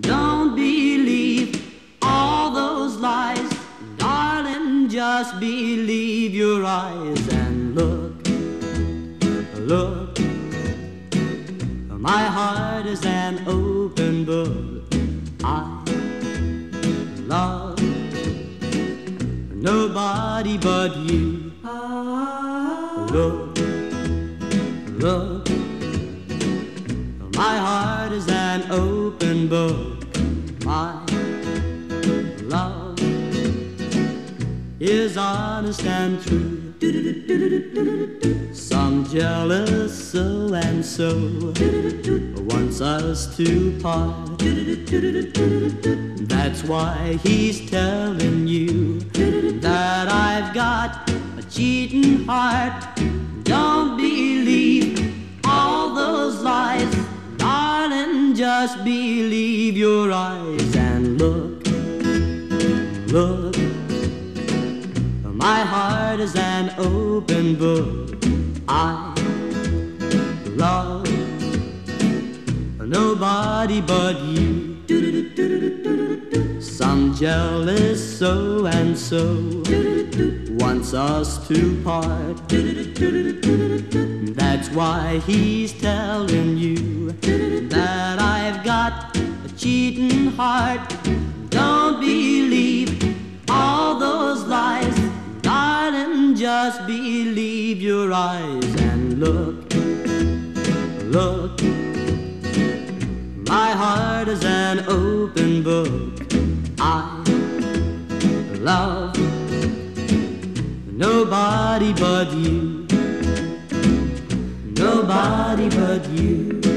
Don't believe all those lies. Darling, just believe your eyes and look, look. My heart is an open book. I love nobody but you. Look, look. My heart is an open book. My love is honest and true. Some jealous so and so wants us to part. That's why he's telling you that I've got a cheating heart. Just believe your eyes and look, look. My heart is an open book. I love nobody but you. Some jealous so and so wants us to part. That's why he's telling you cheating heart. Don't believe all those lies, darling. Just believe your eyes and look, look. My heart is an open book. I love nobody but you. Nobody but you.